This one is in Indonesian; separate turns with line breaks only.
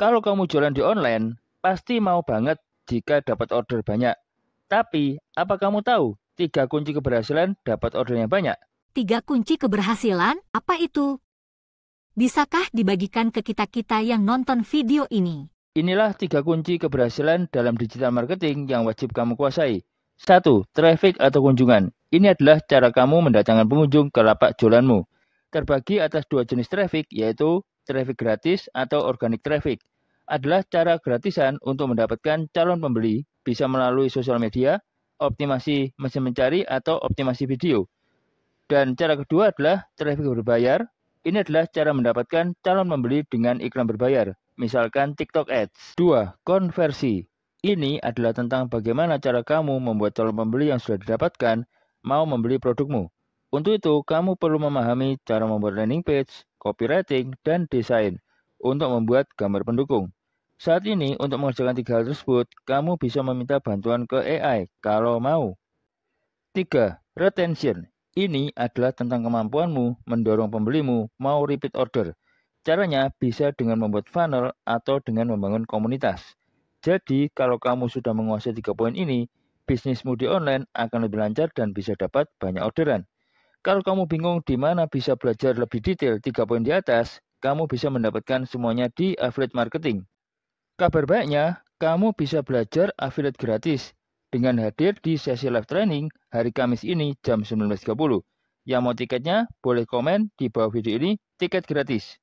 Kalau kamu jualan di online, pasti mau banget jika dapat order banyak. Tapi, apa kamu tahu tiga kunci keberhasilan dapat order yang banyak?
Tiga kunci keberhasilan, apa itu? Bisakah dibagikan ke kita-kita yang nonton video ini?
Inilah tiga kunci keberhasilan dalam digital marketing yang wajib kamu kuasai. Satu, traffic atau kunjungan. Ini adalah cara kamu mendatangkan pengunjung ke lapak jualanmu. Terbagi atas dua jenis traffic, yaitu traffic gratis atau organic traffic adalah cara gratisan untuk mendapatkan calon pembeli bisa melalui sosial media, optimasi mesin mencari, atau optimasi video. Dan cara kedua adalah traffic berbayar. Ini adalah cara mendapatkan calon pembeli dengan iklan berbayar, misalkan TikTok Ads. Dua, konversi. Ini adalah tentang bagaimana cara kamu membuat calon pembeli yang sudah didapatkan mau membeli produkmu. Untuk itu, kamu perlu memahami cara membuat landing page, copywriting, dan desain untuk membuat gambar pendukung. Saat ini, untuk mengerjakan tiga hal tersebut, kamu bisa meminta bantuan ke AI kalau mau. 3. Retention. Ini adalah tentang kemampuanmu mendorong pembelimu mau repeat order. Caranya bisa dengan membuat funnel atau dengan membangun komunitas. Jadi, kalau kamu sudah menguasai tiga poin ini, bisnismu di online akan lebih lancar dan bisa dapat banyak orderan. Kalau kamu bingung di mana bisa belajar lebih detail tiga poin di atas, kamu bisa mendapatkan semuanya di affiliate marketing. Kabar baiknya, kamu bisa belajar affiliate gratis dengan hadir di sesi live training hari Kamis ini jam 19.30. Yang mau tiketnya boleh komen di bawah video ini, tiket gratis.